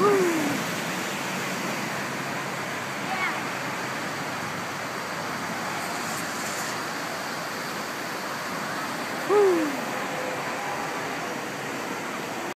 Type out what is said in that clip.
Woo.